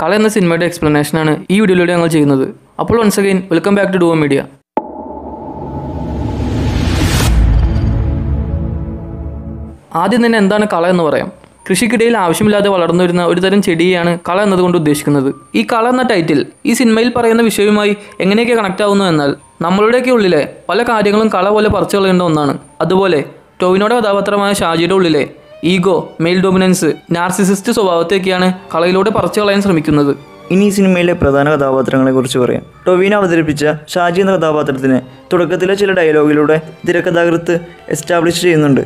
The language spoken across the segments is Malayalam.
കള എന്ന സിനിമയുടെ എക്സ്പ്ലനേഷനാണ് ഈ വീഡിയോയിലൂടെ ഞങ്ങൾ ചെയ്യുന്നത്. അപ്പോൾ once again welcome back to duo media ആദ്യം തന്നെ എന്താണ് കള എന്ന് പറയാം. കൃഷിക്കിടയിൽ ആവശ്യമില്ലാതെ വളർന്നു വരുന്ന ഒരു തരം ചെടിയെയാണ് കള എന്നതുകൊണ്ട് ഉദ്ദേശിക്കുന്നത്. ഈ കള എന്ന ടൈറ്റിൽ ഈ സിനിമയിൽ പറയുന്ന വിഷയവുമായി എങ്ങനെയൊക്കെ കണക്ട് ആവുന്നു എന്നാൽ നമ്മളുടെയൊക്കെ ഉള്ളിലെ പല കാര്യങ്ങളും കള പോലെ പറിച്ചു കളയേണ്ട ഒന്നാണ്. അതുപോലെ ടോവിനോടെ കഥാപാത്രമായ ഷാജിയുടെ ഉള്ളിലെ ഈഗോ മെയിൽ ഡോമിനൻസ് നാർസിസിസ്റ്റ് സ്വഭാവത്തെയൊക്കെയാണ് കളയിലൂടെ പറിച്ചു കളയാൻ ശ്രമിക്കുന്നത്. ഇനി ഈ സിനിമയിലെ പ്രധാന കഥാപാത്രങ്ങളെ കുറിച്ച് പറയാം. ടൊവീന അവതരിപ്പിച്ച ഷാജി എന്ന കഥാപാത്രത്തിന് തുടക്കത്തിലെ ചില ഡയലോഗിലൂടെ തിരക്കഥാകൃത്ത് എസ്റ്റാബ്ലിഷ് ചെയ്യുന്നുണ്ട്.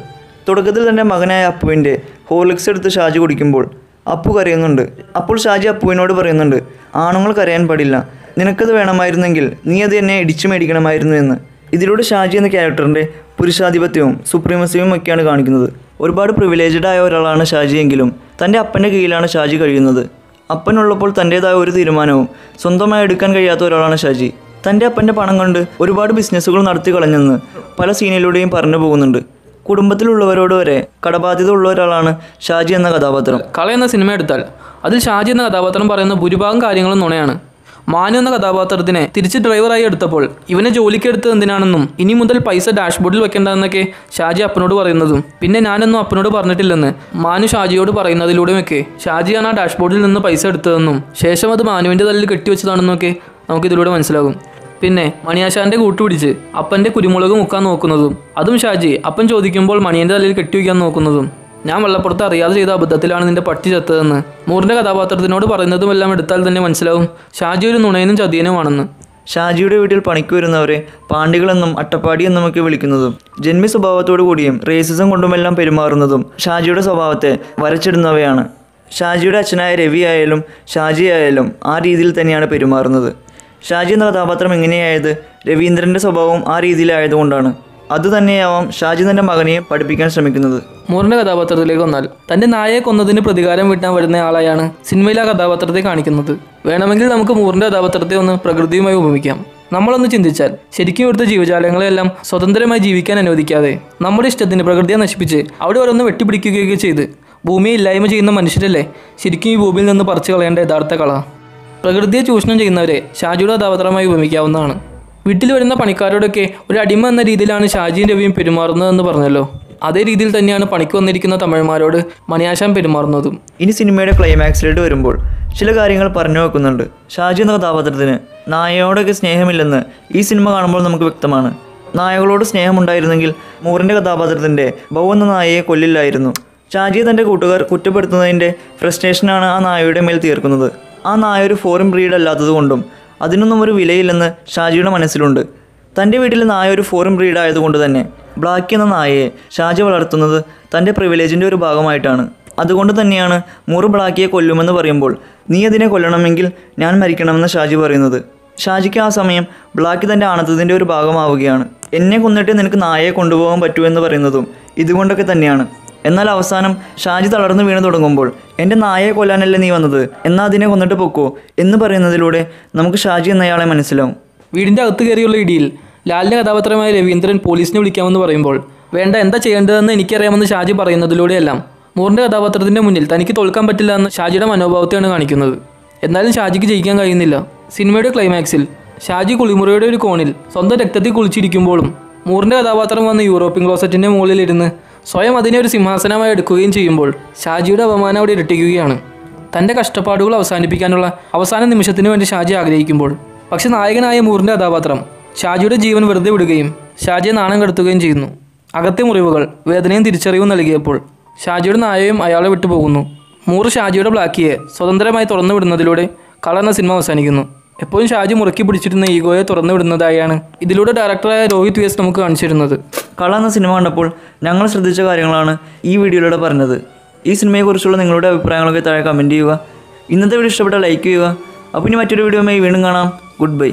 തുടക്കത്തിൽ തന്നെ മകനായ അപ്പുവിന്റെ ഹോർലിക്സ് എടുത്ത് ഷാജി കുടിക്കുമ്പോൾ അപ്പു കരയുന്നുണ്ട്. അപ്പോൾ ഷാജി അപ്പുവിനോട് പറയുന്നുണ്ട് ആണുങ്ങൾ കരയാൻ പാടില്ല. നിനക്കത് വേണമായിരുന്നെങ്കിൽ നീ അത് എന്നെ ഇടിച്ചു മേടിക്കണമായിരുന്നു എന്ന്. ഇതിലൂടെ ഷാജി എന്ന ക്യാരക്ടറിന്റെ പുരുഷാധിപത്യവും സുപ്രീമസിയും ഒക്കെയാണ് കാണിക്കുന്നത്. ഒരുപാട് പ്രിവിലേജഡ് ആയ ഒരാളാണ് ഷാജി എങ്കിലും തന്റെ അപ്പന്റെ കീഴിലാണ് ഷാജി കഴിയുന്നത്. അപ്പനുള്ളപ്പോൾ തന്റേതായ ഒരു തീരുമാനവും സ്വന്തമായി എടുക്കാൻ കഴിയാത്ത ഒരാളാണ് ഷാജി. തന്റെ അപ്പന്റെ പണം കൊണ്ട് ഒരുപാട് ബിസിനസ്സുകൾ നടത്തി കളഞ്ഞെന്ന് പല സീനിലൂടെയും പറഞ്ഞു പോകുന്നുണ്ട്. കുടുംബത്തിലുള്ളവരോട് വരെ കടബാധ്യത ഉള്ള ഒരാളാണ് ഷാജി എന്ന കഥാപാത്രം. കള എന്ന സിനിമ എടുത്താൽ അതിൽ ഷാജി എന്ന കഥാപാത്രം പറയുന്ന ഭൂരിഭാഗം കാര്യങ്ങളും നുണയാണ്. മാനു എന്ന കഥാപാത്രത്തിനെ തിരിച്ച് ഡ്രൈവറായി എടുത്തപ്പോൾ ഇവനെ ജോലിക്ക് എടുത്തത് എന്തിനാണെന്നും ഇനി മുതൽ പൈസ ഡാഷ്ബോർഡിൽ വെക്കേണ്ടതെന്നൊക്കെ ഷാജി അപ്പനോട് പറയുന്നതും പിന്നെ ഞാനൊന്നും അപ്പനോട് പറഞ്ഞിട്ടില്ലെന്ന് മാനു ഷാജിയോട് പറയുന്നതിലൂടെയൊക്കെ ഷാജിയാണ് ആ ഡാഷ്ബോർഡിൽ നിന്ന് പൈസ എടുത്തതെന്നും ശേഷം അത് മാനുവിന്റെ തലയിൽ കെട്ടിവെച്ചതാണെന്നൊക്കെ നമുക്കിതിലൂടെ മനസ്സിലാകും. പിന്നെ മണിയാശാന്റെ കൂട്ടുപിടിച്ച് അപ്പന്റെ കുരുമുളക് മുക്കാൻ നോക്കുന്നതും അതും ഷാജി അപ്പൻ ചോദിക്കുമ്പോൾ മണിയന്റെ തലയിൽ കെട്ടിവയ്ക്കാൻ നോക്കുന്നതും ഞാൻ വെള്ളപ്പുറത്ത് അറിയാതെ ചെയ്ത അബദ്ധത്തിലാണ് നിന്റെ പട്ടി ചത്തതെന്ന്. മൂറിന്റെ കഥാപാത്രത്തിനോട് പറയുന്നതുമെല്ലാം എടുത്താൽ തന്നെ മനസ്സിലാവും. ഷാജി ഒരു നുണയനും ചതിയനുമാണെന്ന്. ഷാജിയുടെ വീട്ടിൽ പണിക്ക് വരുന്നവരെ പാണ്ഡികളെന്നും അട്ടപ്പാടിയെന്നും എന്നുമൊക്കെ വിളിക്കുന്നതും ജന്മി സ്വഭാവത്തോടു കൂടിയും റേസിസം കൊണ്ടുമെല്ലാം പെരുമാറുന്നതും ഷാജിയുടെ സ്വഭാവത്തെ വരച്ചിടുന്നവയാണ്. ഷാജിയുടെ അച്ഛനായ രവി ആയാലും ഷാജി ആയാലും ആ രീതിയിൽ തന്നെയാണ് പെരുമാറുന്നത്. ഷാജി എന്ന കഥാപാത്രം എങ്ങനെയായത്? രവീന്ദ്രന്റെ സ്വഭാവം ആ രീതിയിലായതുകൊണ്ടാണ് അതുതന്നെയാവാം ഷാജി തന്റെ മകനെയും പഠിപ്പിക്കാൻ ശ്രമിക്കുന്നത്. മൂറിന്റെ കഥാപാത്രത്തിലേക്ക് വന്നാൽ തന്റെ നായയെ കൊന്നതിന് പ്രതികാരം വീട്ടാൻ വരുന്ന ആളായാണ് സിനിമയിൽ ആ കഥാപാത്രത്തെ കാണിക്കുന്നത്. വേണമെങ്കിൽ നമുക്ക് മൂറിന്റെ കഥാപാത്രത്തെ ഒന്ന് പ്രകൃതിയുമായി ഉപമിക്കാം. നമ്മളൊന്ന് ചിന്തിച്ചാൽ ശരിക്കും ഇവിടുത്തെ ജീവജാലങ്ങളെല്ലാം സ്വതന്ത്രമായി ജീവിക്കാൻ അനുവദിക്കാതെ നമ്മുടെ ഇഷ്ടത്തിന് പ്രകൃതിയെ നശിപ്പിച്ച് അവിടെ ഓരോന്ന് വെട്ടിപ്പിടിക്കുകയൊക്കെ ചെയ്ത് ഭൂമിയെ ഇല്ലായ്മ ചെയ്യുന്ന മനുഷ്യരല്ലേ ശരിക്കും ഈ ഭൂമിയിൽ നിന്ന് പറിച്ചു കളയേണ്ട യഥാർത്ഥ കള പ്രകൃതിയെ ചൂഷണം ചെയ്യുന്നവരെ ഷാജിയുടെ കഥാപാത്രമായി ഉപമിക്കാവുന്നതാണ്. വീട്ടിൽ വരുന്ന പണിക്കാരോടൊക്കെ ഒരു അടിമ എന്ന രീതിയിലാണ് ഷാജിയും രവിയും പെരുമാറുന്നതെന്ന് പറഞ്ഞല്ലോ. അതേ രീതിയിൽ തന്നെയാണ് പണിക്ക് വന്നിരിക്കുന്ന തമിഴന്മാരോട് മണിയാശാൻ പെരുമാറുന്നതും. ഇനി സിനിമയുടെ ക്ലൈമാക്സിലോട്ട് വരുമ്പോൾ ചില കാര്യങ്ങൾ പറഞ്ഞു വെക്കുന്നുണ്ട്. ഷാജി എന്ന കഥാപാത്രത്തിന് നായയോടൊക്കെ സ്നേഹമില്ലെന്ന് ഈ സിനിമ കാണുമ്പോൾ നമുക്ക് വ്യക്തമാണ്. നായകളോട് സ്നേഹമുണ്ടായിരുന്നെങ്കിൽ മൂറിന്റെ കഥാപാത്രത്തിന്റെ ബൗ എന്ന നായയെ കൊല്ലില്ലായിരുന്നു. ഷാജിയെ തന്റെ കൂട്ടുകാർ കുറ്റപ്പെടുത്തുന്നതിന്റെ ഫ്രസ്ട്രേഷനാണ് ആ നായയുടെ മേൽ തീർക്കുന്നത്. ആ നായ ഒരു ഫോറിൻ ബ്രീഡ് അല്ലാത്തതുകൊണ്ടും അതിനൊന്നും ഒരു വിലയില്ലെന്ന് ഷാജിയുടെ മനസ്സിലുണ്ട്. തന്റെ വീട്ടിൽ നായ ഒരു ഫോറിൻ ബ്രീഡ് ആയതുകൊണ്ട് തന്നെ ബ്ലാക്ക് എന്ന നായയെ ഷാജി വളർത്തുന്നത് തന്റെ പ്രിവിലേജിന്റെ ഒരു ഭാഗമായിട്ടാണ്. അതുകൊണ്ട് തന്നെയാണ് മുറു ബ്ലാക്കിയെ കൊല്ലുമെന്ന് പറയുമ്പോൾ നീ അതിനെ കൊല്ലണമെങ്കിൽ ഞാൻ മരിക്കണമെന്ന് ഷാജി പറയുന്നത്. ഷാജിക്ക് ആ സമയം ബ്ലാക്ക് തന്റെ ആണത്തത്തിന്റെ ഒരു ഭാഗമാവുകയാണ്. എന്നെ കൊന്നിട്ട് നിനക്ക് നായയെ കൊണ്ടുപോകാൻ പറ്റൂ എന്ന് പറയുന്നതും ഇതുകൊണ്ടൊക്കെ തന്നെയാണ്. എന്നാൽ അവസാനം ഷാജി തളർന്നു വീണു തുടങ്ങുമ്പോൾ എന്റെ നായയെ കൊല്ലാനല്ലേ നീ വന്നത്? എന്നാൽ അതിനെ കൊന്നിട്ട് പൊക്കോ? എന്ന് പറയുന്നതിലൂടെ നമുക്ക് ഷാജി എന്നയാളെ മനസ്സിലാവും. വീടിന്റെ അകത്ത് കയറിയുള്ള ഇടിയിൽ ലാലിന്റെ കഥാപാത്രമായ രവീന്ദ്രൻ പോലീസിനെ വിളിക്കാമെന്ന് പറയുമ്പോൾ വേണ്ട എന്താ ചെയ്യേണ്ടതെന്ന് എനിക്കറിയാമെന്ന് ഷാജി പറയുന്നതിലൂടെയെല്ലാം മൂറിന്റെ കഥാപാത്രത്തിന്റെ മുന്നിൽ തനിക്ക് തോൽക്കാൻ പറ്റില്ല എന്ന് ഷാജിയുടെ മനോഭാവത്തെയാണ് കാണിക്കുന്നത്. എന്നാലും ഷാജിക്ക് ജയിക്കാൻ കഴിയുന്നില്ല. സിനിമയുടെ ക്ലൈമാക്സിൽ ഷാജി കുളിമുറിയുടെ ഒരു കോണിൽ സ്വന്തം രക്തത്തിൽ കുളിച്ചിരിക്കുമ്പോഴും മൂറിന്റെ കഥാപാത്രം വന്ന് യൂറോപ്യൻ ക്ലോസറ്റിന്റെ മുകളിലിരുന്ന് സ്വയം അതിനെ ഒരു സിംഹാസനമായി എടുക്കുകയും ചെയ്യുമ്പോൾ ഷാജിയുടെ അപമാനം അവിടെ ഇരട്ടിക്കുകയാണ്. തന്റെ കഷ്ടപ്പാടുകൾ അവസാനിപ്പിക്കാനുള്ള അവസാന നിമിഷത്തിന് വേണ്ടി ഷാജി ആഗ്രഹിക്കുമ്പോൾ പക്ഷെ നായകനായ മൂറിന്റെ കഥാപാത്രം ഷാജിയുടെ ജീവൻ വെറുതെ വിടുകയും ഷാജിയെ നാണം കെടുത്തുകയും ചെയ്യുന്നു. അകത്തെ മുറിവുകൾ വേദനയും തിരിച്ചറിവും നൽകിയപ്പോൾ ഷാജിയുടെ നായയും അയാളെ വിട്ടുപോകുന്നു. മൂറ് ഷാജിയുടെ ബ്ലാക്കിയെ സ്വതന്ത്രമായി തുറന്നു വിടുന്നതിലൂടെ സിനിമ അവസാനിക്കുന്നു. എപ്പോഴും ഷാജി മുറുക്കി പിടിച്ചിരുന്ന ഈഗോയെ തുറന്നു വിടുന്നതായാണ് ഇതിലൂടെ ഡയറക്ടറായ രോഹിത് വി എസ് നമുക്ക് കാണിച്ചിരുന്നത്. കള എന്ന സിനിമ കണ്ടപ്പോൾ ഞങ്ങൾ ശ്രദ്ധിച്ച കാര്യങ്ങളാണ് ഈ വീഡിയോയിലൂടെ പറഞ്ഞത്. ഈ സിനിമയെക്കുറിച്ചുള്ള നിങ്ങളുടെ അഭിപ്രായങ്ങളൊക്കെ താഴെ കമന്റ് ചെയ്യുക. ഇന്നത്തെ വീഡിയോ ഇഷ്ടപ്പെട്ടാൽ ലൈക്ക് ചെയ്യുക. അപ്പോൾ ഇനി മറ്റൊരു വീഡിയോയുമായി വീണ്ടും കാണാം. Good bye